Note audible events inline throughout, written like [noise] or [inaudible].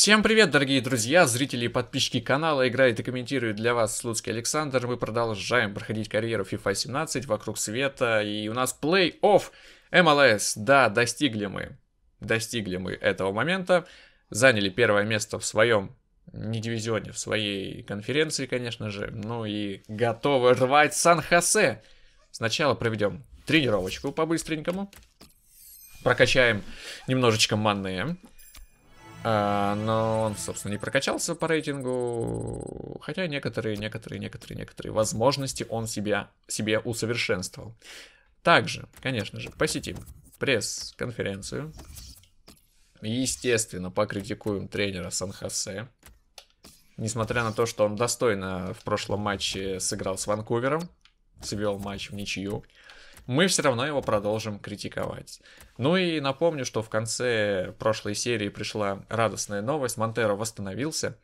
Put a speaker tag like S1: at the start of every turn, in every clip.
S1: Всем привет, дорогие друзья, зрители и подписчики канала, играет и комментирует для вас Слуцкий Александр. Мы продолжаем проходить карьеру FIFA 17 вокруг света, и у нас плей-офф MLS. Да, достигли мы, достигли мы этого момента, заняли первое место в своем, не дивизионе, в своей конференции, конечно же, ну и готовы рвать Сан-Хосе. Сначала проведем тренировочку по-быстренькому, прокачаем немножечко манны. А, но он, собственно, не прокачался по рейтингу, хотя некоторые, некоторые, некоторые, некоторые возможности он себя, себе усовершенствовал. Также, конечно же, посетим пресс-конференцию. Естественно, покритикуем тренера Сан-Хосе. Несмотря на то, что он достойно в прошлом матче сыграл с Ванкувером, свел матч в ничью мы все равно его продолжим критиковать. Ну и напомню, что в конце прошлой серии пришла радостная новость. Монтеро восстановился,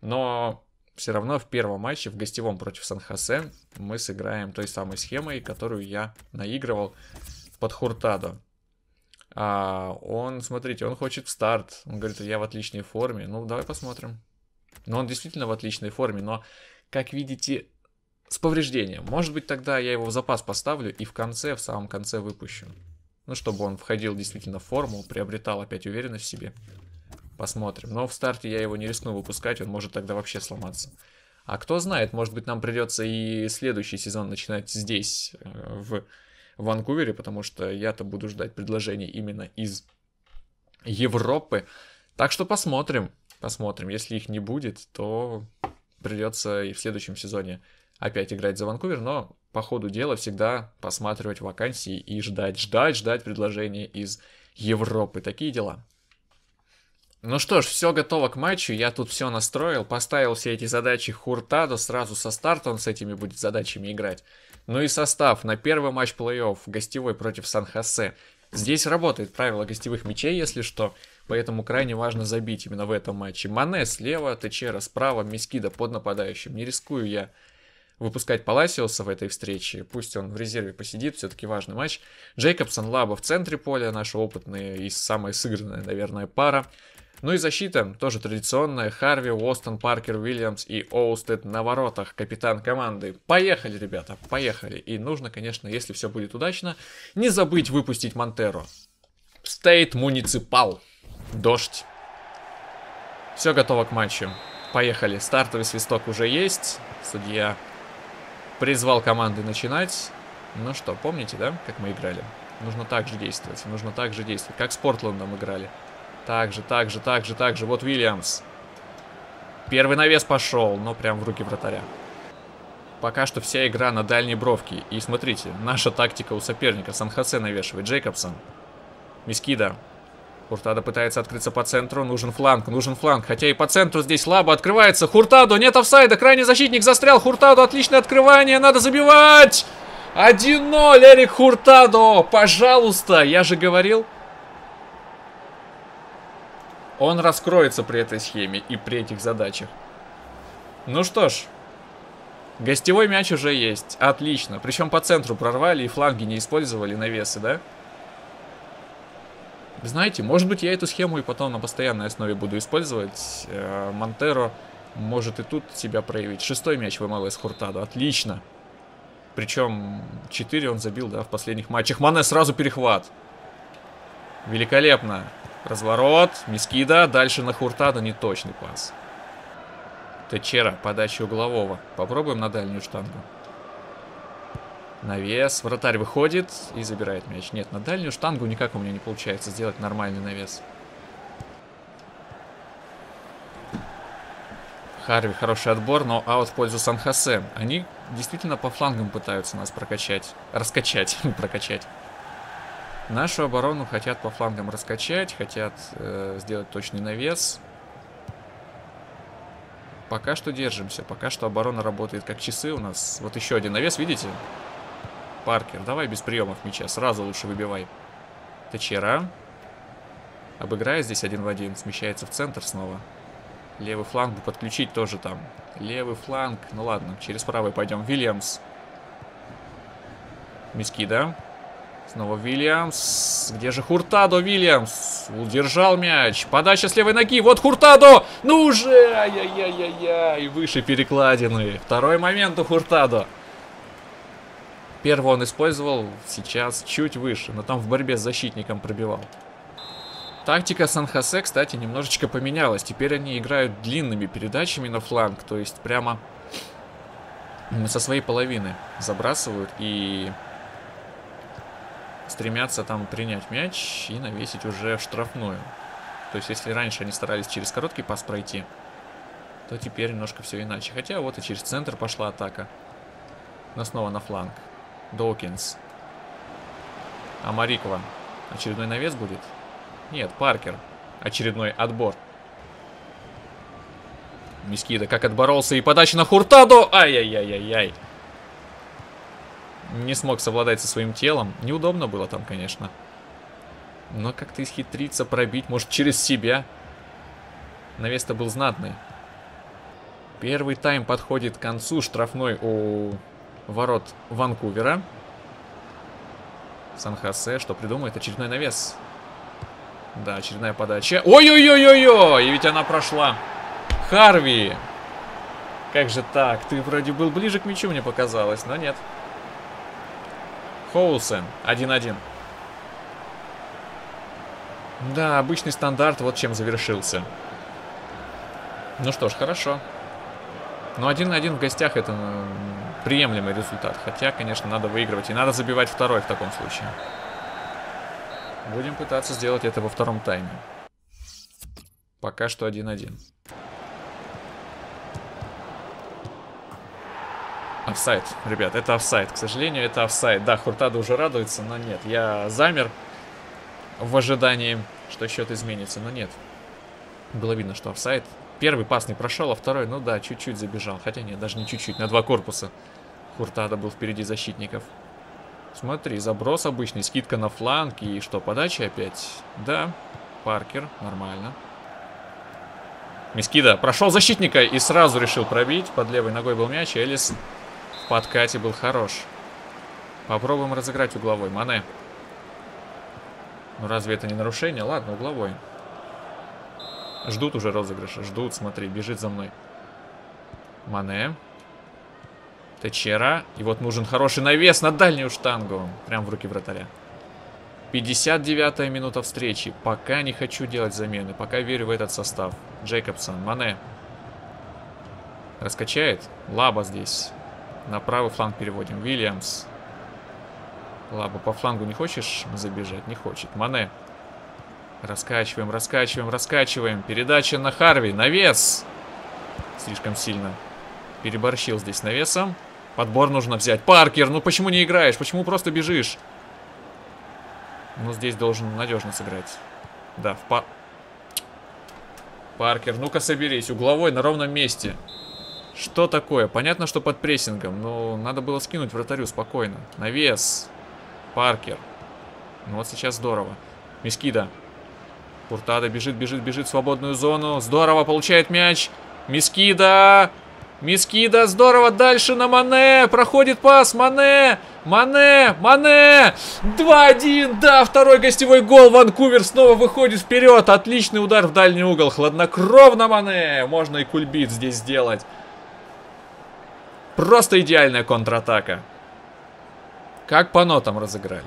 S1: но все равно в первом матче в гостевом против Сан-Хосе мы сыграем той самой схемой, которую я наигрывал под Хуртадо. А он, смотрите, он хочет в старт. Он говорит, я в отличной форме. Ну, давай посмотрим. Но он действительно в отличной форме, но, как видите, с повреждением. Может быть, тогда я его в запас поставлю и в конце, в самом конце выпущу. Ну, чтобы он входил действительно в форму, приобретал опять уверенность в себе. Посмотрим. Но в старте я его не рискну выпускать, он может тогда вообще сломаться. А кто знает, может быть, нам придется и следующий сезон начинать здесь, э, в Ванкувере, потому что я-то буду ждать предложений именно из Европы. Так что посмотрим. Посмотрим. Если их не будет, то придется и в следующем сезоне опять играть за Ванкувер, но по ходу дела всегда посматривать вакансии и ждать, ждать, ждать предложения из Европы. Такие дела. Ну что ж, все готово к матчу, я тут все настроил, поставил все эти задачи Хуртадо, сразу со старта он с этими будет задачами играть. Ну и состав на первый матч плей-офф, гостевой против Сан-Хосе. Здесь работает правило гостевых мячей, если что, поэтому крайне важно забить именно в этом матче. Мане слева, Течера справа, Мискида под нападающим. Не рискую я выпускать Паласиоса в этой встрече. Пусть он в резерве посидит, все-таки важный матч. Джейкобсон, Лаба в центре поля, наши опытные и самая сыгранная, наверное, пара. Ну и защита, тоже традиционная. Харви, Уостон, Паркер, Уильямс и Оустед на воротах, капитан команды. Поехали, ребята, поехали. И нужно, конечно, если все будет удачно, не забыть выпустить Монтеро. Стейт Муниципал. Дождь. Все готово к матчу. Поехали. Стартовый свисток уже есть. Судья призвал команды начинать. Ну что, помните, да, как мы играли? Нужно так же действовать, нужно так же действовать, как с Портландом играли. Так же, так же, так же, так же. Вот Уильямс. Первый навес пошел, но прям в руки вратаря. Пока что вся игра на дальней бровке. И смотрите, наша тактика у соперника. Сан-Хосе навешивает. Джейкобсон. Мискида. Хуртадо пытается открыться по центру. Нужен фланг, нужен фланг. Хотя и по центру здесь слабо открывается. Хуртадо, нет офсайда. Крайний защитник застрял. Хуртадо, отличное открывание. Надо забивать. 1-0, Эрик Хуртадо. Пожалуйста, я же говорил. Он раскроется при этой схеме и при этих задачах. Ну что ж. Гостевой мяч уже есть. Отлично. Причем по центру прорвали и фланги не использовали навесы, да? Да. Знаете, может быть я эту схему и потом на постоянной основе буду использовать. Э, Монтеро может и тут себя проявить. Шестой мяч в МЛС Хуртадо. Отлично. Причем 4 он забил, да, в последних матчах. Мане сразу перехват. Великолепно. Разворот. Мискида. Дальше на Хуртадо неточный пас. Течера. Подача углового. Попробуем на дальнюю штангу. Навес. Вратарь выходит и забирает мяч. Нет, на дальнюю штангу никак у меня не получается сделать нормальный навес. Харви хороший отбор, но аут в пользу Сан-Хосе. Они действительно по флангам пытаются нас прокачать. Раскачать, [laughs] прокачать. Нашу оборону хотят по флангам раскачать, хотят э, сделать точный навес. Пока что держимся, пока что оборона работает как часы у нас. Вот еще один навес, видите? Паркер, давай без приемов мяча. Сразу лучше выбивай. Течера. Обыграя здесь один в один. Смещается в центр снова. Левый фланг бы подключить тоже там. Левый фланг. Ну ладно, через правый пойдем. Вильямс. Миски, да? Снова Вильямс. Где же Хуртадо Вильямс? Удержал мяч. Подача с левой ноги. Вот Хуртадо. Ну уже. Ай-яй-яй-яй. Выше перекладины. Второй момент у Хуртадо. Первый он использовал. Сейчас чуть выше. Но там в борьбе с защитником пробивал. Тактика Сан-Хосе, кстати, немножечко поменялась. Теперь они играют длинными передачами на фланг. То есть прямо со своей половины забрасывают и стремятся там принять мяч и навесить уже в штрафную. То есть, если раньше они старались через короткий пас пройти, то теперь немножко все иначе. Хотя вот и через центр пошла атака. Но снова на фланг. Доукинс. Амарикова. Очередной навес будет? Нет, Паркер. Очередной отбор. Мискида как отборолся и подача на Хуртадо. Ай-яй-яй-яй-яй. Не смог совладать со своим телом. Неудобно было там, конечно. Но как-то исхитриться, пробить, может, через себя. Навес-то был знатный. Первый тайм подходит к концу. Штрафной у ворот Ванкувера. Сан-Хосе, что придумает? Очередной навес. Да, очередная подача. Ой-ой-ой-ой-ой! И ведь она прошла. Харви! Как же так? Ты вроде был ближе к мячу, мне показалось, но нет. Хоулсен, 1-1. Да, обычный стандарт вот чем завершился. Ну что ж, хорошо. Но 1-1 в гостях это приемлемый результат. Хотя, конечно, надо выигрывать. И надо забивать второй в таком случае. Будем пытаться сделать это во втором тайме. Пока что 1-1. Офсайд, ребят, это офсайд. К сожалению, это офсайд. Да, Хуртада уже радуется, но нет. Я замер в ожидании, что счет изменится, но нет. Было видно, что офсайд. Первый пас не прошел, а второй, ну да, чуть-чуть забежал. Хотя нет, даже не чуть-чуть, на два корпуса. Хуртада был впереди защитников. Смотри, заброс обычный, скидка на фланг и что, подача опять? Да, Паркер, нормально. Мискида прошел защитника и сразу решил пробить. Под левой ногой был мяч, Элис в подкате был хорош. Попробуем разыграть угловой. Мане. Ну разве это не нарушение? Ладно, угловой. Ждут уже розыгрыша, ждут, смотри, бежит за мной. Мане. Течера. И вот нужен хороший навес на дальнюю штангу. Прям в руки вратаря. 59-я минута встречи. Пока не хочу делать замены. Пока верю в этот состав. Джейкобсон, Мане. Раскачает. Лаба здесь. На правый фланг переводим. Вильямс. Лаба, по флангу не хочешь забежать? Не хочет. Мане. Раскачиваем, раскачиваем, раскачиваем. Передача на Харви. Навес. Слишком сильно. Переборщил здесь навесом. Подбор нужно взять. Паркер, ну почему не играешь? Почему просто бежишь? Ну, здесь должен надежно сыграть. Да, в па... Паркер, ну-ка соберись. Угловой на ровном месте. Что такое? Понятно, что под прессингом, но надо было скинуть вратарю спокойно. Навес. Паркер. Ну вот сейчас здорово. Мискида. Куртада бежит, бежит, бежит в свободную зону. Здорово, получает мяч. Мискида. Мискида, здорово, дальше на Мане, проходит пас, Мане, Мане, Мане, 2-1, да, второй гостевой гол, Ванкувер снова выходит вперед, отличный удар в дальний угол, хладнокровно Мане, можно и кульбит здесь сделать. Просто идеальная контратака. Как по нотам разыграли.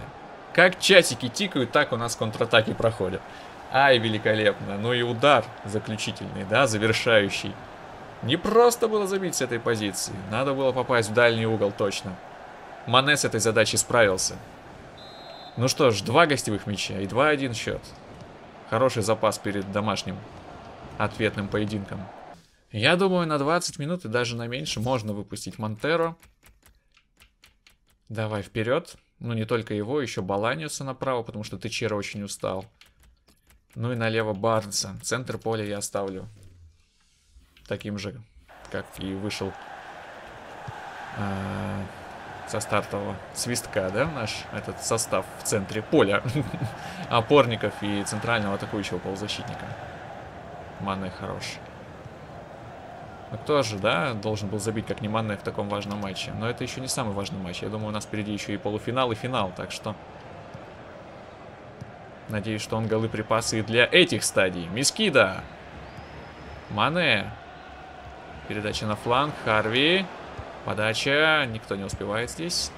S1: Как часики тикают, так у нас контратаки проходят. Ай, великолепно. Ну и удар заключительный, да, завершающий. Не просто было забить с этой позиции. Надо было попасть в дальний угол точно. Мане с этой задачей справился. Ну что ж, два гостевых мяча и 2-1 счет. Хороший запас перед домашним ответным поединком. Я думаю, на 20 минут и даже на меньше можно выпустить Монтеро. Давай вперед. Ну, не только его, еще Баланиуса направо, потому что Тычера очень устал. Ну и налево Барнса. Центр поля я оставлю таким же, как и вышел э, со стартового свистка, да, наш этот состав в центре поля [laughs] опорников и центрального атакующего полузащитника. Манный хорош. Ну кто же, да, должен был забить как не Манне в таком важном матче. Но это еще не самый важный матч. Я думаю, у нас впереди еще и полуфинал, и финал, так что Надеюсь, что он голы припасы для этих стадий. Мискида. Мане. Передача на фланг. Харви. Подача. Никто не успевает здесь.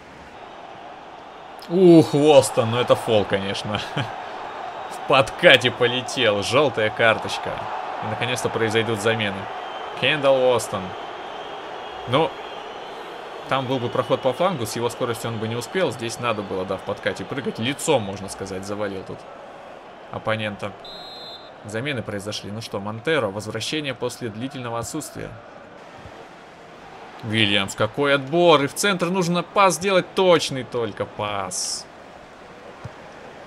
S1: Ух, Востон. Ну это фол, конечно. [laughs] В подкате полетел. Желтая карточка. И наконец-то произойдут замены. Кендалл Остон. Ну, там был бы проход по флангу, с его скоростью он бы не успел. Здесь надо было, да, в подкате прыгать. Лицом, можно сказать, завалил тут оппонента. Замены произошли. Ну что, Монтеро, возвращение после длительного отсутствия. Вильямс, какой отбор! И в центр нужно пас сделать точный только пас.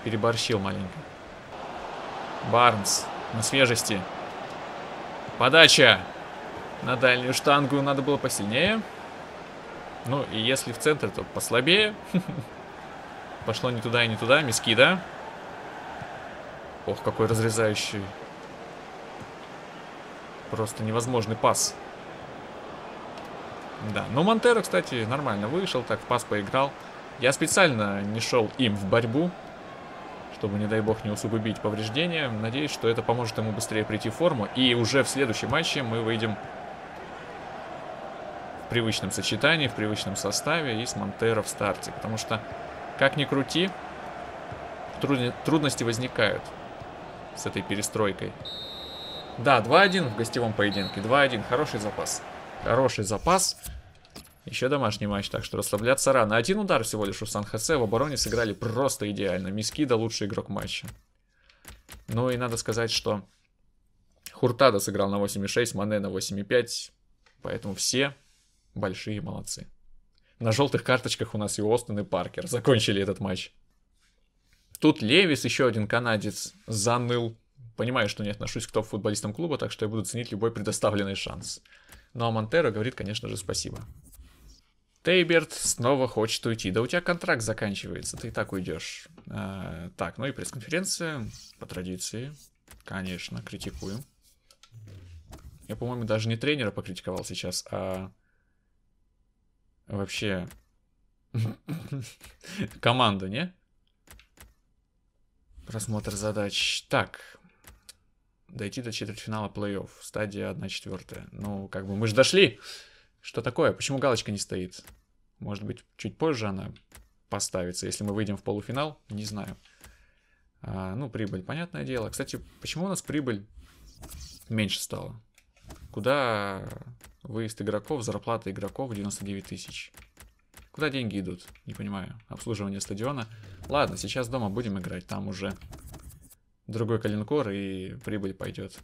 S1: Переборщил маленько. Барнс на свежести. Подача. На дальнюю штангу надо было посильнее. Ну, и если в центр, то послабее. [laughs] Пошло не туда и не туда. Миски, да? Ох, какой разрезающий. Просто невозможный пас. Да, но Монтеро, кстати, нормально вышел, так в пас поиграл. Я специально не шел им в борьбу, чтобы, не дай бог, не усугубить повреждения. Надеюсь, что это поможет ему быстрее прийти в форму. И уже в следующем матче мы выйдем привычном сочетании, в привычном составе и с Монтеро в старте. Потому что, как ни крути, трудности возникают с этой перестройкой. Да, 2-1 в гостевом поединке. 2-1. Хороший запас. Хороший запас. Еще домашний матч, так что расслабляться рано. Один удар всего лишь у Сан-Хосе. В обороне сыграли просто идеально. Мискида лучший игрок матча. Ну и надо сказать, что Хуртада сыграл на 8,6, Мане на 8,5. Поэтому все большие молодцы. На желтых карточках у нас и Остон, и Паркер. Закончили этот матч. Тут Левис, еще один канадец, заныл. Понимаю, что не отношусь к топ-футболистам клуба, так что я буду ценить любой предоставленный шанс. Ну а Монтеро говорит, конечно же, спасибо. Тейберт снова хочет уйти. Да у тебя контракт заканчивается, ты и так уйдешь. А, так, ну и пресс-конференция, по традиции. Конечно, критикуем. Я, по-моему, даже не тренера покритиковал сейчас, а вообще [laughs] команду, не? Просмотр задач. Так. Дойти до четвертьфинала плей-офф. Стадия 1-4. Ну, как бы мы же дошли. Что такое? Почему галочка не стоит? Может быть, чуть позже она поставится, если мы выйдем в полуфинал? Не знаю. А, ну, прибыль, понятное дело. Кстати, почему у нас прибыль меньше стала? Куда выезд игроков, зарплата игроков 99 тысяч? Куда деньги идут? Не понимаю. Обслуживание стадиона. Ладно, сейчас дома будем играть. Там уже другой коленкор и прибыль пойдет.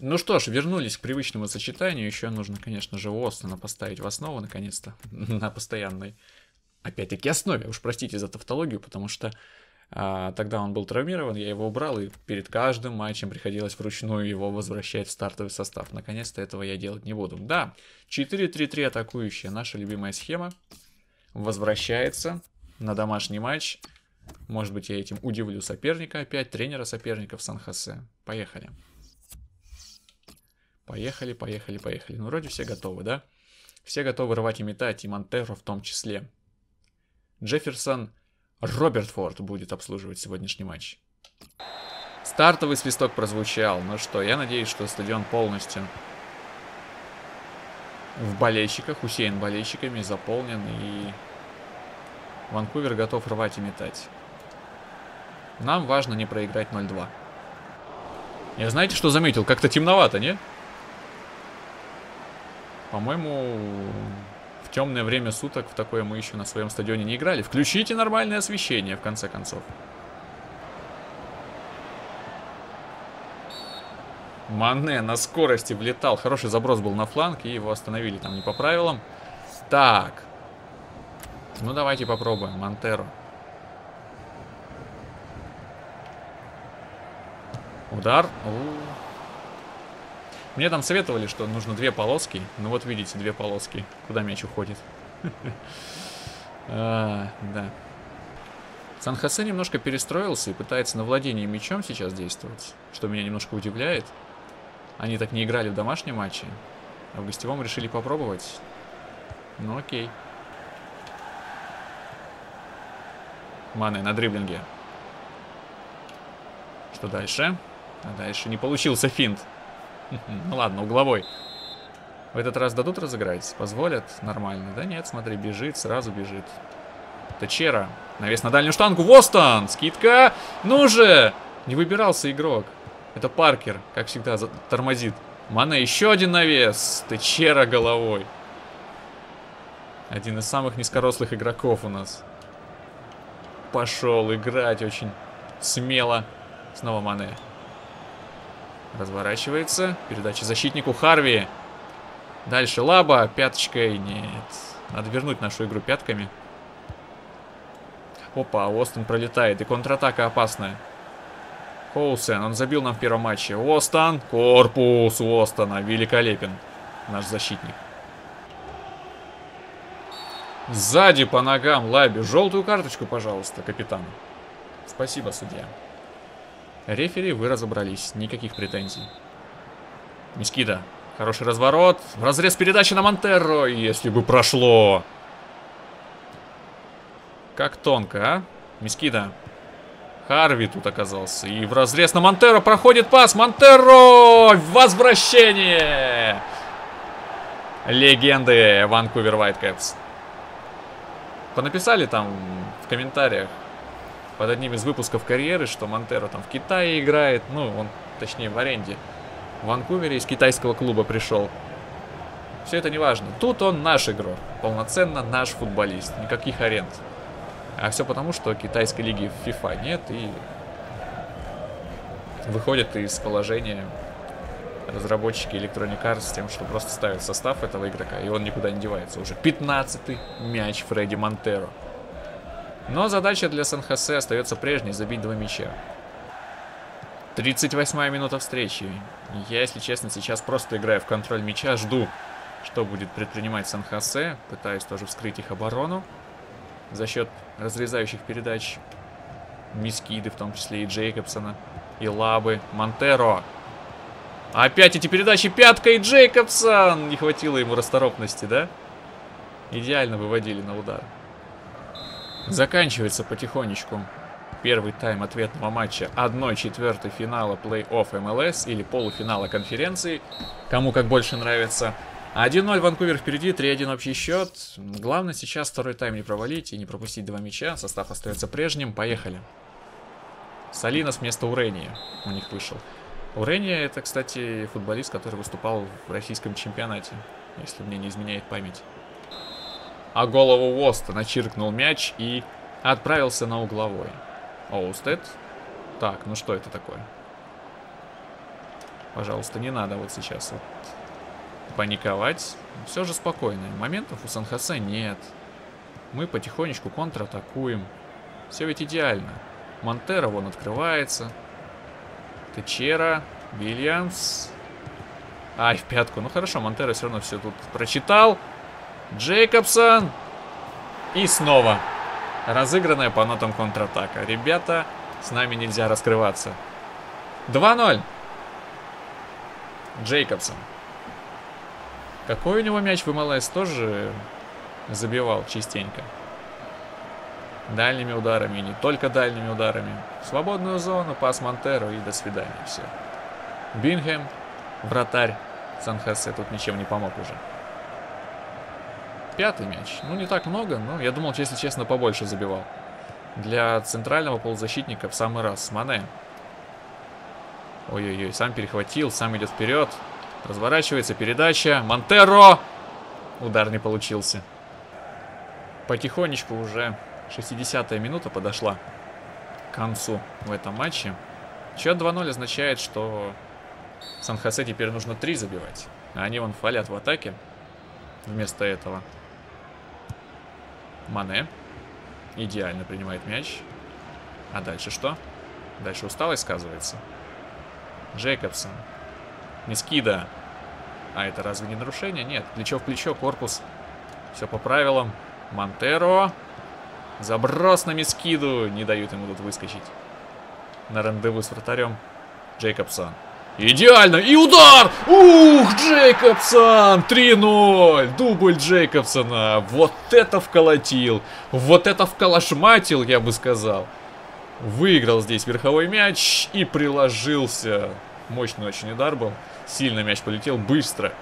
S1: Ну что ж, вернулись к привычному сочетанию. Еще нужно, конечно же, Остона поставить в основу, наконец-то, [laughs] на постоянной, опять-таки, основе. Уж простите за тавтологию, потому что а, тогда он был травмирован, я его убрал, и перед каждым матчем приходилось вручную его возвращать в стартовый состав. Наконец-то этого я делать не буду. Да, 4-3-3 атакующая, наша любимая схема, возвращается на домашний матч. Может быть, я этим удивлю соперника опять, тренера соперника в Сан-Хосе. Поехали. Поехали, поехали, поехали. Ну, вроде все готовы, да? Все готовы рвать и метать, и Монтеро в том числе. Джефферсон Робертфорд будет обслуживать сегодняшний матч. Стартовый свисток прозвучал. Ну что, я надеюсь, что стадион полностью в болельщиках, усеян болельщиками, заполнен и Ванкувер готов рвать и метать. Нам важно не проиграть 0-2. Я знаете, что заметил? Как-то темновато, не? По-моему, темное время суток в такое мы еще на своем стадионе не играли. Включите нормальное освещение, в конце концов. Мане на скорости влетал. Хороший заброс был на фланг, и его остановили там не по правилам. Так. Ну, давайте попробуем. Монтеро. Удар. У. Мне там советовали, что нужно две полоски. Ну вот видите, две полоски. Куда мяч уходит. [laughs] А, да. Сан-Хосе немножко перестроился и пытается на владении мячом сейчас действовать. Что меня немножко удивляет. Они так не играли в домашнем матче. А в гостевом решили попробовать. Ну окей. Маны на дриблинге. Что дальше? А дальше не получился финт. [laughs] Ну ладно, угловой. В этот раз дадут разыграть? Позволят? Нормально. Да нет, смотри, бежит, сразу бежит. Тачера. Навес на дальнюю штангу. Востон! Скидка! Ну же! Не выбирался игрок. Это Паркер, как всегда, тормозит. Мане, еще один навес. Тачера головой. Один из самых низкорослых игроков у нас. Пошел играть очень смело. Снова Мане. Разворачивается. Передача защитнику Харви. Дальше Лаба. Пяточкой. Нет. Надо вернуть нашу игру пятками. Опа, Остон пролетает. И контратака опасная. Хоусен, он забил нам в первом матче. Остон. Корпус Остона. Великолепен. Наш защитник. Сзади по ногам Лаби. Желтую карточку, пожалуйста, капитан. Спасибо, судья. Рефери, вы разобрались. Никаких претензий. Мискида. Хороший разворот. Разрез передачи на Монтерро. Если бы прошло. Как тонко, а? Мискида. Харви тут оказался. И в разрез на Монтеро проходит пас. Монтеро! Возвращение! Легенды Ванкувер Whitecaps. Понаписали там в комментариях под одним из выпусков карьеры, что Монтеро там в Китае играет, ну, он, точнее, в аренде. В Ванкувере из китайского клуба пришел. Все это не важно. Тут он наш игрок. Полноценно наш футболист. Никаких аренд. А все потому, что китайской лиги в FIFA нет и выходит из положения разработчики Electronic Arts с тем, что просто ставят состав этого игрока, и он никуда не девается. Уже 15-й мяч Фредди Монтеро. Но задача для Сан-Хосе остается прежней, забить два мяча. 38-я минута встречи. Я, если честно, сейчас просто играю в контроль мяча, жду, что будет предпринимать Сан-Хосе. Пытаюсь тоже вскрыть их оборону. За счет разрезающих передач Мискиды, в том числе и Джейкобсона, и Лабы, Монтеро. Опять эти передачи пятка и Джейкобсон! Не хватило ему расторопности, да? Идеально выводили на удар. Заканчивается потихонечку первый тайм ответного матча 1-4 финала плей-офф МЛС или полуфинала конференции. Кому как больше нравится. 1-0 Ванкувер впереди, 3-1 общий счет. Главное сейчас второй тайм не провалить и не пропустить два мяча. Состав остается прежним. Поехали. Салинос вместо Урения у них вышел. Урения это, кстати, футболист, который выступал в российском чемпионате, если мне не изменяет память а голову Воста начиркнул мяч и отправился на угловой. Оустед. Так, ну что это такое? Пожалуйста, не надо вот сейчас вот паниковать. Все же спокойно. Моментов у Сан-Хосе нет. Мы потихонечку контратакуем. Все ведь идеально. Монтера вон открывается. Течера, Вильямс. Ай, в пятку. Ну хорошо, Монтера все равно все тут прочитал. Джейкобсон. И снова разыгранная по нотам контратака. Ребята, с нами нельзя раскрываться. 2-0. Джейкобсон. Какой у него мяч в МЛС тоже забивал частенько. Дальними ударами, не только дальними ударами. свободную зону, пас Монтеро и до свидания. Все. Бинхэм, вратарь Сан-Хосе тут ничем не помог уже. Пятый мяч. Ну, не так много, но я думал, если честно, побольше забивал. Для центрального полузащитника в самый раз. Мане. Ой-ой-ой, сам перехватил, сам идет вперед. Разворачивается передача. Монтеро! Удар не получился. Потихонечку уже 60-я минута подошла к концу в этом матче. Счет 2-0 означает, что Сан-Хосе теперь нужно 3 забивать. А они вон фалят в атаке вместо этого. Мане. Идеально принимает мяч. А дальше что? Дальше усталость сказывается. Джейкобсон. Мискида. А это разве не нарушение? Нет. Плечо в плечо, корпус. Все по правилам. Монтеро. Заброс на Мискиду. Не дают ему тут выскочить. На рандеву с вратарем. Джейкобсон. Идеально! И удар! Ух, Джейкобсон! 3-0! Дубль Джейкобсона! Вот это вколотил! Вот это вколошматил, я бы сказал. Выиграл здесь верховой мяч и приложился. Мощный очень удар был. Сильно мяч полетел, быстро.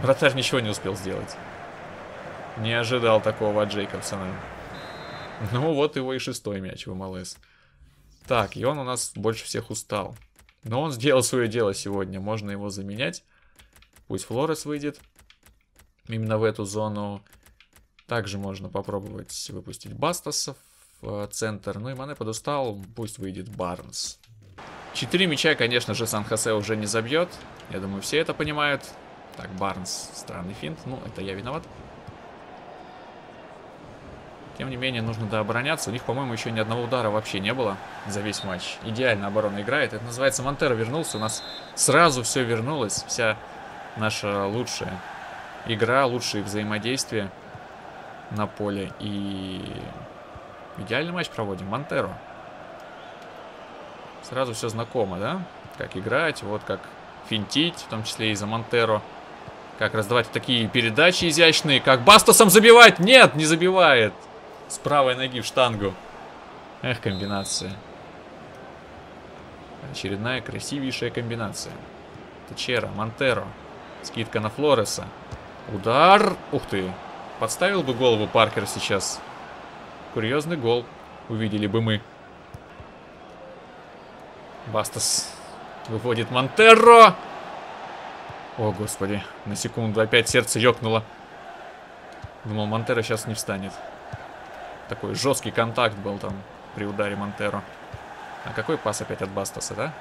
S1: Вратарь ничего не успел сделать. Не ожидал такого от Джейкобсона. Ну вот его и шестой мяч в МЛС. Так, и он у нас больше всех устал. Но он сделал свое дело сегодня. Можно его заменять. Пусть Флорес выйдет. Именно в эту зону. Также можно попробовать выпустить Бастасов в центр. Ну и Мане подустал. Пусть выйдет Барнс. Четыре мяча, конечно же, Сан-Хосе уже не забьет. Я думаю, все это понимают. Так, Барнс, странный финт. Ну, это я виноват. Тем не менее, нужно дообороняться. У них, по-моему, еще ни одного удара вообще не было за весь матч. Идеально оборона играет. Это называется Монтеро вернулся. У нас сразу все вернулось. Вся наша лучшая игра, лучшие взаимодействия на поле. И идеальный матч проводим. Монтеро. Сразу все знакомо, да? Как играть, вот как финтить, в том числе и за Монтеро. Как раздавать такие передачи изящные, как Бастосом забивать. Нет, не забивает. С правой ноги в штангу. Эх, комбинация. Очередная красивейшая комбинация. Течера, Монтеро. Скидка на Флореса. Удар. Ух ты. Подставил бы голову Паркер сейчас. Курьезный гол. Увидели бы мы. Бастас выводит Монтеро. О, господи. На секунду опять сердце ёкнуло. Думал, Монтеро сейчас не встанет. Такой жесткий контакт был там при ударе Монтеро. А какой пас опять от Бастаса, да?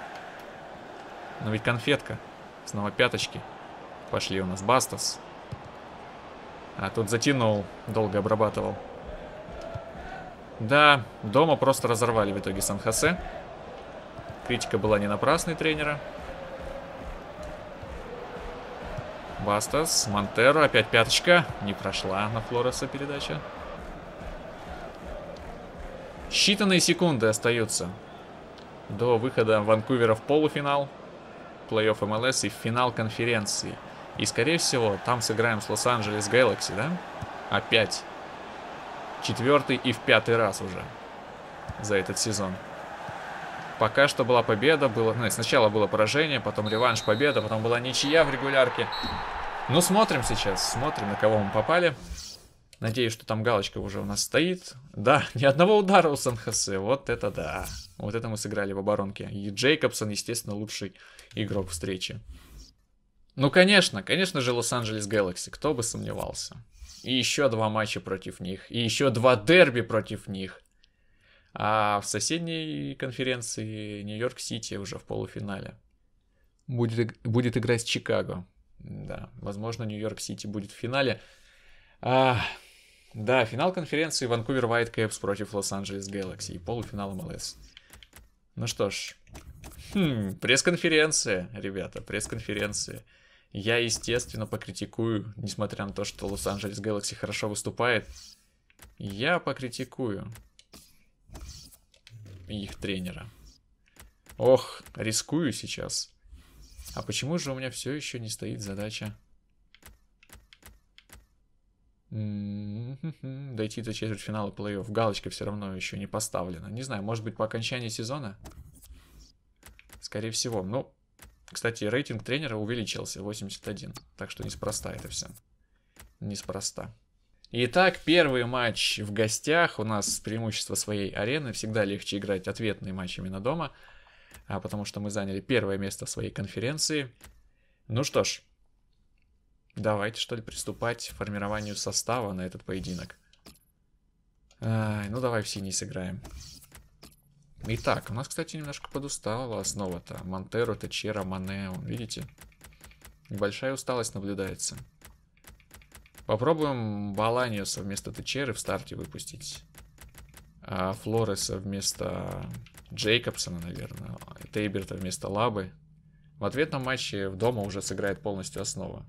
S1: Но ведь конфетка. Снова пяточки. Пошли у нас Бастас. А тут затянул, долго обрабатывал. Да, дома просто разорвали в итоге Сан-Хосе. Критика была не напрасной тренера. Бастас, Монтеро, опять пяточка. Не прошла на Флореса передача. Считанные секунды остаются до выхода Ванкувера в полуфинал плей-офф МЛС и в финал конференции. И, скорее всего, там сыграем с Лос-Анджелес Galaxy, да? Опять. Четвертый и в пятый раз уже за этот сезон. Пока что была победа, было, ну, сначала было поражение, потом реванш, победа, потом была ничья в регулярке. Ну, смотрим сейчас, смотрим, на кого мы попали. Надеюсь, что там галочка уже у нас стоит. Да, [laughs] ни одного удара у Сан-Хосе. Вот это да. Вот это мы сыграли в оборонке. И Джейкобсон, естественно, лучший игрок встречи. Ну, конечно, конечно же, Лос-Анджелес Galaxy. Кто бы сомневался. И еще два матча против них. И еще два дерби против них. А в соседней конференции Нью-Йорк Сити уже в полуфинале. Будет, будет играть Чикаго. Да, возможно, Нью-Йорк Сити будет в финале. А, да, финал конференции Ванкувер Whitecaps против Лос-Анджелес Galaxy и полуфинал МЛС. Ну что ж, хм, пресс-конференция, ребята, пресс-конференция. Я, естественно, покритикую, несмотря на то, что Лос-Анджелес Galaxy хорошо выступает. Я покритикую их тренера. Ох, рискую сейчас. А почему же у меня все еще не стоит задача? Дойти до четвертьфинала плей-офф. Галочка все равно еще не поставлена. Не знаю, может быть по окончании сезона? Скорее всего. Ну, кстати, рейтинг тренера увеличился. 81. Так что неспроста это все. Неспроста. Итак, первый матч в гостях. У нас преимущество своей арены. Всегда легче играть ответные матчи именно дома. А потому что мы заняли первое место в своей конференции. Ну что ж. Давайте, что ли, приступать к формированию состава на этот поединок. Ай, ну, давай в синий сыграем. Итак, у нас, кстати, немножко подустала основа-то. Монтеро, Течера, Мане, видите? Небольшая усталость наблюдается. Попробуем Баланиуса вместо Течеры в старте выпустить. А Флореса вместо Джейкобсона, наверное. Тейберта вместо Лабы. В ответном матче в дома уже сыграет полностью основа.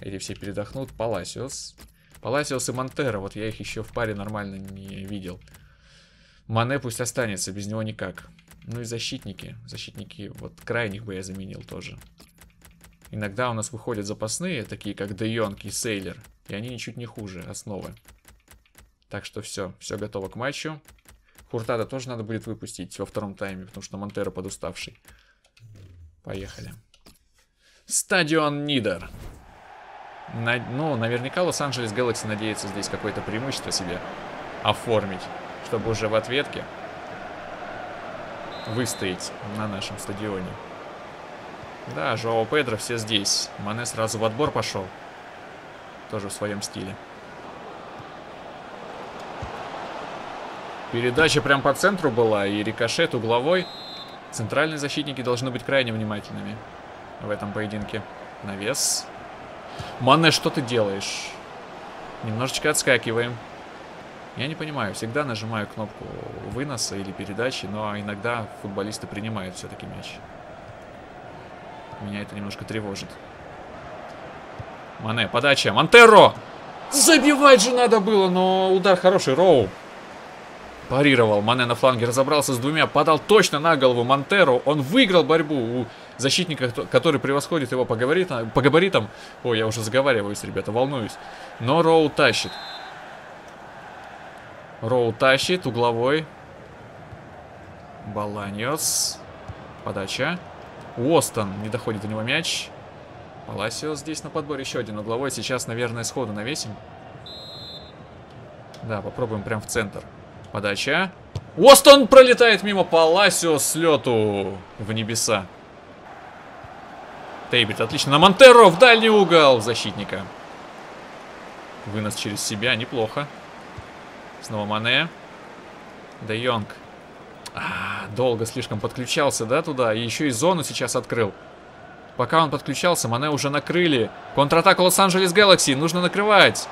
S1: Эти все передохнут. Паласиос. Паласиос и Монтера. Вот я их еще в паре нормально не видел. Мане пусть останется, без него никак. Ну и защитники. Защитники, вот крайних бы я заменил тоже. Иногда у нас выходят запасные, такие как Де Йонг и Сейлер. И они ничуть не хуже основы. Так что все, все готово к матчу. Хуртада тоже надо будет выпустить во втором тайме, потому что Монтеро подуставший. Поехали. Стадион Нидер. На, ну, наверняка Лос-Анджелес Galaxy надеется здесь какое-то преимущество себе оформить, чтобы уже в ответке выстоять на нашем стадионе. Да, Жоао Педро все здесь. Мане сразу в отбор пошел. Тоже в своем стиле. Передача прям по центру была, и рикошет угловой. Центральные защитники должны быть крайне внимательными в этом поединке. Навес. Мане, что ты делаешь? Немножечко отскакиваем. Я не понимаю, всегда нажимаю кнопку выноса или передачи, но иногда футболисты принимают все-таки мяч. Меня это немножко тревожит. Мане, подача. Монтеро! Забивать же надо было, но удар хороший. Роу. Парировал. Мане на фланге разобрался с двумя. Подал точно на голову Монтеро. Он выиграл борьбу у защитника, который превосходит его по габаритам. По габаритам. Ой, я уже заговариваюсь, ребята, волнуюсь. Но Роу тащит. Роу тащит. Угловой. Баланьос. Подача. Уостон. Не доходит до него мяч. Паласиос здесь на подборе. Еще один угловой. Сейчас, наверное, сходу навесим. Да, попробуем прям в центр. Подача. Уостон пролетает мимо Паласио с лету в небеса. Тейбрит, отлично. На Монтеро в дальний угол защитника. Вынос через себя, неплохо. Снова Мане. Де Йонг. А, долго слишком подключался, да, туда? И еще и зону сейчас открыл. Пока он подключался, Мане уже накрыли. Контратака Лос-Анджелес Galaxy. Нужно накрывать.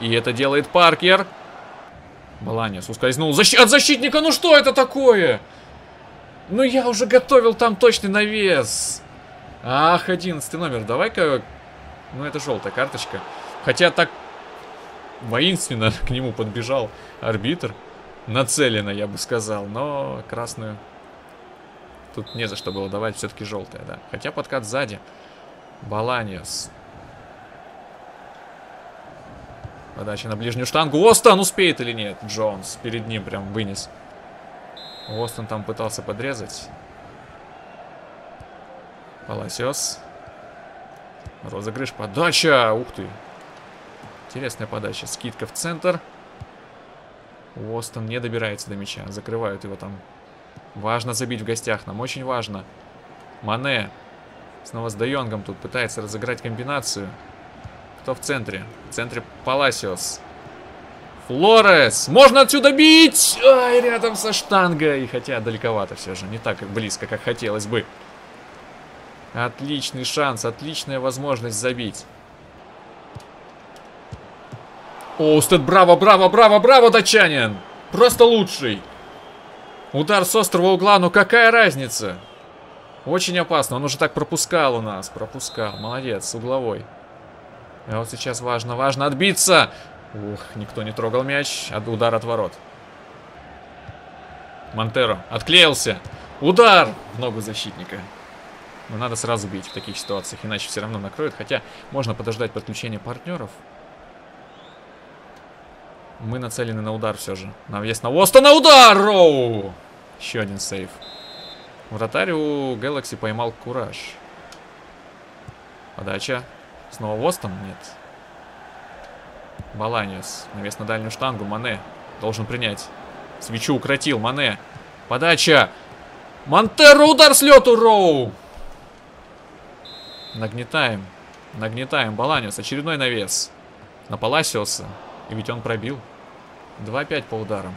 S1: И это делает Паркер. Баланис ускользнул защ... от защитника. Ну что это такое? Ну я уже готовил там точный навес. Ах, 11 номер. Давай-ка... Ну это желтая карточка. Хотя так воинственно [laughs] к нему подбежал арбитр. Нацелено, я бы сказал. Но красную тут не за что было давать. Все-таки желтая, да. Хотя подкат сзади. Баланиас. Подача на ближнюю штангу. Остон успеет или нет? Джонс перед ним прям вынес. Остон там пытался подрезать. Паласиос. Розыгрыш, подача. Ух ты. Интересная подача. Скидка в центр. Остон не добирается до мяча. Закрывают его там. Важно забить в гостях. Нам очень важно. Мане. Снова с Дайонгом тут пытается разыграть комбинацию. Кто в центре? В центре Паласиос. Флорес! Можно отсюда бить! Ай, рядом со штангой. Хотя далековато все же. Не так близко, как хотелось бы. Отличный шанс, отличная возможность забить. Оустед, браво, браво, браво, браво, датчанин! Просто лучший. Удар с острого угла, но какая разница? Очень опасно, он уже так пропускал у нас, пропускал. Молодец, угловой. А вот сейчас важно, важно отбиться. Ух, никто не трогал мяч. Удар от ворот. Монтеро отклеился. Удар в ногу защитника. Но надо сразу бить в таких ситуациях, иначе все равно накроют. Хотя можно подождать подключения партнеров. Мы нацелены на удар все же. Навес на Оста на удар! Роу! Еще один сейв. Вратарь у Galaxy поймал кураж. Подача. Снова Востон? Нет. Баланиус. Навес на дальнюю штангу. Мане. Должен принять. Свечу укротил. Мане. Подача. Монтеро удар с лету. Роу. Нагнетаем. Нагнетаем. Баланиус. Очередной навес. На Паласиоса. И ведь он пробил. 2-5 по ударам.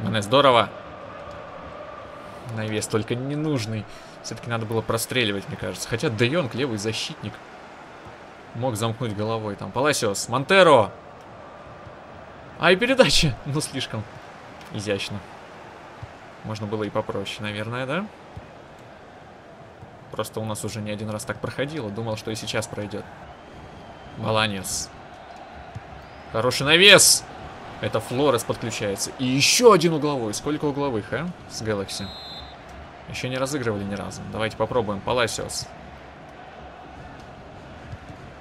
S1: Мане здорово. Навес только ненужный. Все-таки надо было простреливать, мне кажется. Хотя Де Йонг, левый защитник, мог замкнуть головой. Там Паласиос, Монтеро. А и передача, [laughs] ну слишком изящно. Можно было и попроще, наверное, да? Просто у нас уже не один раз так проходило. Думал, что и сейчас пройдет. Баланец. Хороший навес. Это Флорес подключается. И еще один угловой. Сколько угловых, а? С Galaxy. Еще не разыгрывали ни разу. Давайте попробуем. Паласиос.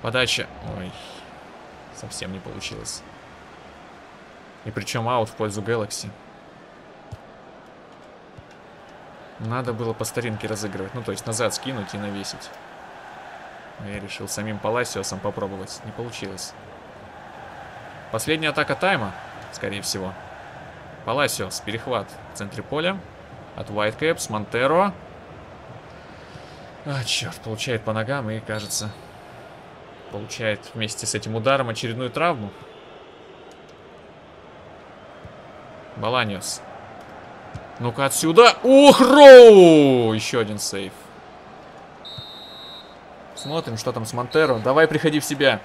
S1: Подача. Ой. Совсем не получилось. И причем аут в пользу Galaxy. Надо было по старинке разыгрывать. Ну, то есть назад скинуть и навесить. Но я решил самим Паласиосом попробовать. Не получилось. Последняя атака тайма, скорее всего. Паласиос, перехват в центре поля. От Whitecaps, Монтеро. А, черт, получает по ногам и, кажется, получает вместе с этим ударом очередную травму. Баланиос. Ну-ка отсюда. Ух, Роу! Еще один сейф. Смотрим, что там с Монтеро. Давай, приходи в себя.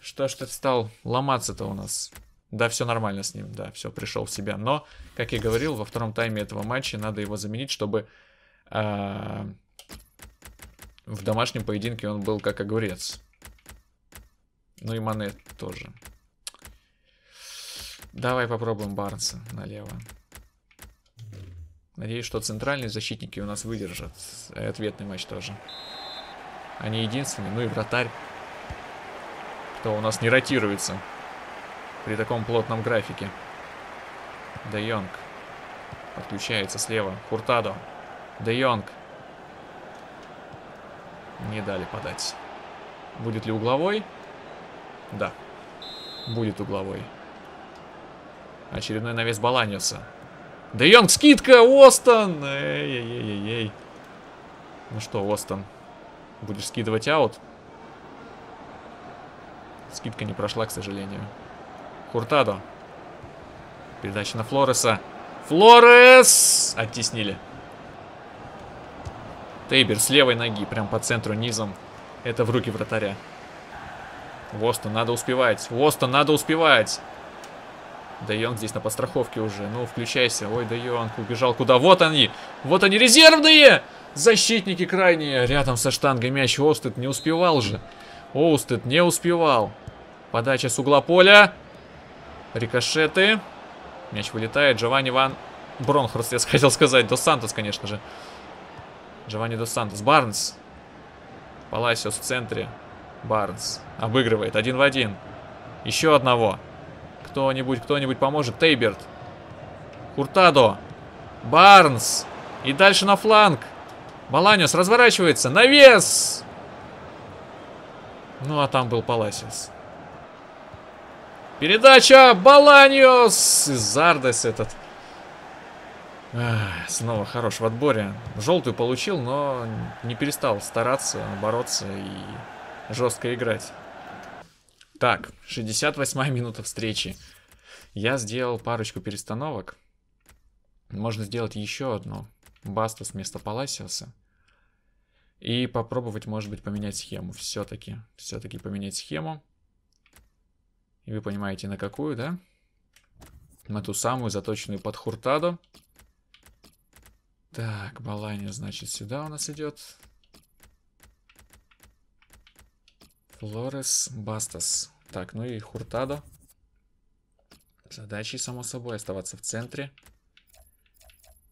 S1: Что ж ты стал ломаться-то у нас? Да, все нормально с ним, да, все, пришел в себя. Но, как я говорил, во втором тайме этого матча надо его заменить, чтобы э, в домашнем поединке он был как огурец. Ну и Мане тоже. Давай попробуем Барнса налево. Надеюсь, что центральные защитники у нас выдержат. Ответный матч тоже. Они единственные. Ну и вратарь. Кто у нас не ротируется. При таком плотном графике. Де Йонг. Подключается слева. Хуртадо. Де Йонг. Не дали подать. Будет ли угловой? Да. Будет угловой. Очередной навес Баланиуса. Де Йонг, скидка! Остон! Эй-эй-эй-эй. Ну что, Остон, будешь скидывать аут? Скидка не прошла, к сожалению. Хуртадо. Передача на Флореса. Флорес! Оттеснили. Тейбер с левой ноги, прям по центру, низом. Это в руки вратаря. Востон, надо успевать. Востон, надо успевать. Де Йонг здесь на подстраховке уже. Ну, включайся. Ой, Де Йонг убежал куда? Вот они! Вот они, резервные! Защитники крайние. Рядом со штангой мяч. Остед не успевал же. Остед не успевал. Подача с угла поля. Рикошеты. Мяч вылетает. Джованни Ван... Бронхорст, я хотел сказать. Дос Сантос, конечно же. Джованни Дос Сантос. Барнс. Паласиос в центре. Барнс. Обыгрывает. Один в один. Еще одного. Кто-нибудь, кто-нибудь поможет. Тейберт. Хуртадо. Барнс. И дальше на фланг. Баланиус разворачивается. Навес! Ну, а там был Паласиус. Передача! Баланиус! Зардес этот. Снова хорош в отборе. Желтую получил, но не перестал стараться, бороться и жестко играть. Так, 68 минута встречи. Я сделал парочку перестановок. Можно сделать еще одну. Бастус вместо Паласиоса. И попробовать, может быть, поменять схему. Все-таки, все-таки поменять схему. И вы понимаете, на какую, да? На ту самую, заточенную под Хуртадо. Так, Балани, значит, сюда у нас идет. Флорес Бастас. Так, ну и Хуртадо. Задачей, само собой, оставаться в центре.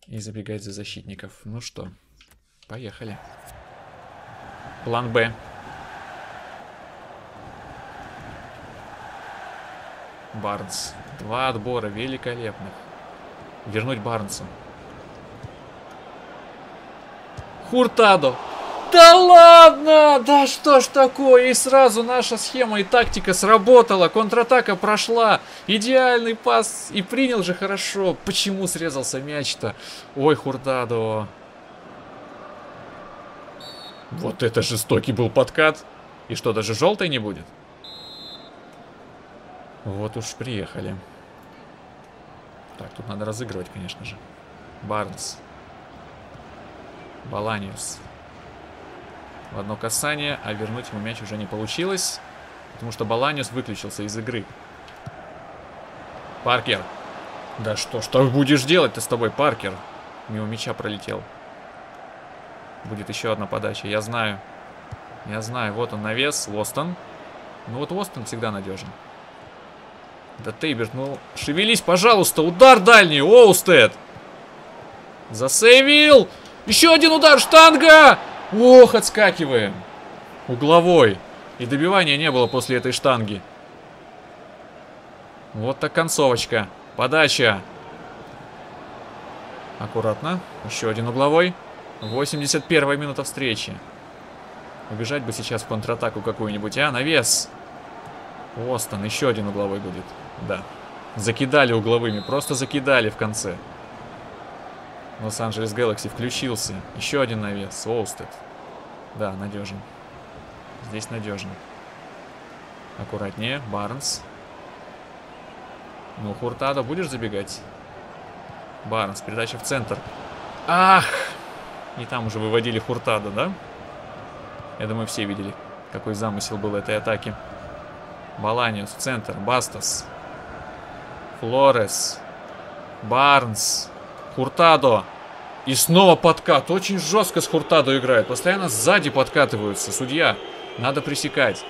S1: И забегать за защитников. Ну что, поехали. План Б. Барнс. Два отбора великолепных. Вернуть Барнсу. Хуртадо. Да ладно! Да что ж такое? И сразу наша схема и тактика сработала. Контратака прошла. Идеальный пас. И принял же хорошо. Почему срезался мяч-то? Ой, Хуртадо. Вот это жестокий был подкат. И что, даже желтой не будет? Вот уж приехали. Так, тут надо разыгрывать, конечно же. Барнс. Баланиус. В одно касание, а вернуть ему мяч уже не получилось. Потому что Баланиус выключился из игры. Паркер. Да что, что будешь делать ты с тобой, Паркер? Мимо мяча пролетел. Будет еще одна подача, я знаю. Я знаю, вот он навес, Лостон. Ну вот Лостон всегда надежен. Да Тейберт, ну шевелись, пожалуйста. Удар дальний, Оустед. Засейвил. Еще один удар, штанга. Ох, отскакиваем. Угловой. И добивания не было после этой штанги. Вот так концовочка. Подача. Аккуратно. Еще один угловой. 81 минута встречи. Убежать бы сейчас в контратаку какую-нибудь. А, навес. Остон. Еще один угловой будет. Да. Закидали угловыми. Просто закидали в конце. Лос-Анджелес Galaxy включился. Еще один навес. Оустед. Да, надежен. Здесь надежно. Аккуратнее. Барнс. Ну, Хуртадо, будешь забегать? Барнс, передача в центр. Ах! И там уже выводили Хуртадо, да? Я думаю, все видели, какой замысел был этой атаки. Баланиус в центр. Бастас. Флорес. Барнс. Хуртадо. И снова подкат. Очень жестко с Хуртадо играет. Постоянно сзади подкатываются. Судья. Надо пресекать.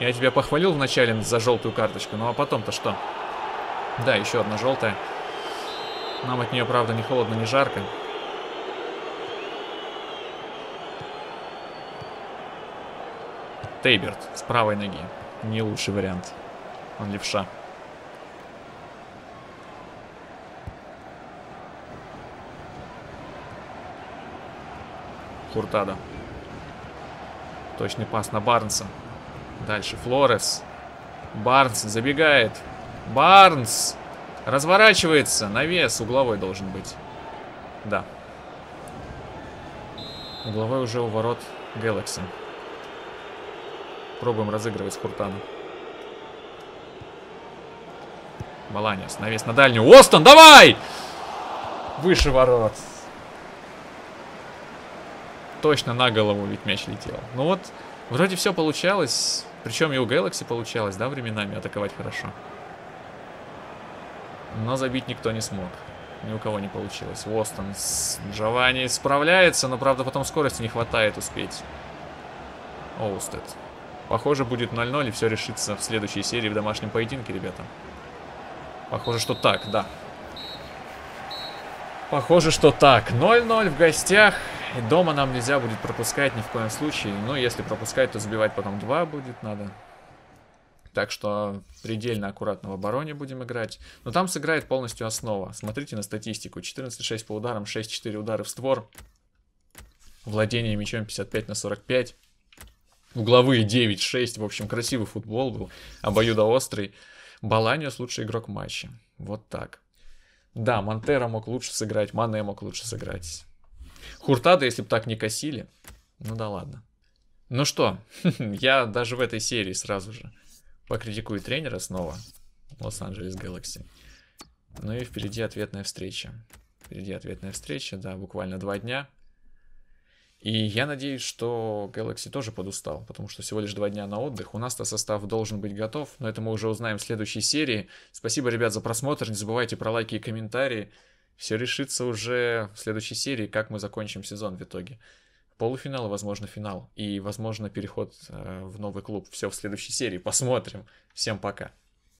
S1: Я тебя похвалил вначале за желтую карточку. Ну а потом-то что? Да, еще одна желтая. Нам от нее, правда, не холодно, не жарко. Тейберт с правой ноги. Не лучший вариант. Он левша. Хуртада. Точный пас на Барнса. Дальше Флорес. Барнс забегает. Барнс! Разворачивается. Навес угловой должен быть. Да. Угловой уже у ворот Galaxy. Пробуем разыгрывать Хуртана. Баланиас. Навес на дальнюю. Остон, давай! Выше ворот точно на голову ведь мяч летел. Ну вот, вроде все получалось. Причем и у Galaxy получалось, да, временами атаковать хорошо. Но забить никто не смог. Ни у кого не получилось. Уостон с Джованни справляется, но, правда, потом скорости не хватает успеть. Оустед. Похоже, будет 0-0 и все решится в следующей серии в домашнем поединке, ребята. Похоже, что так, да. Похоже, что так. 0-0 в гостях. И дома нам нельзя будет пропускать ни в коем случае. Но если пропускать, то забивать потом 2 будет надо. Так что предельно аккуратно в обороне будем играть. Но там сыграет полностью основа. Смотрите на статистику. 14-6 по ударам, 6-4 удары в створ. Владение мячом 55 на 45. Угловые 9-6. В общем, красивый футбол был. Обоюдоострый. Баланиус лучший игрок матча. Вот так. Да, Монтера мог лучше сыграть, Мане мог лучше сыграть. Хуртада, если бы так не косили. Ну да ладно. Ну что, [laughs] я даже в этой серии сразу же покритикую тренера снова. Лос-Анджелес Galaxy. Ну и впереди ответная встреча. Впереди ответная встреча, да, буквально два дня. И я надеюсь, что Galaxy тоже подустал, потому что всего лишь два дня на отдых. У нас-то состав должен быть готов, но это мы уже узнаем в следующей серии. Спасибо, ребят, за просмотр. Не забывайте про лайки и комментарии. Все решится уже в следующей серии, как мы закончим сезон в итоге. Полуфинал возможно, финал. И, возможно, переход э, в новый клуб. Все в следующей серии. Посмотрим. Всем пока.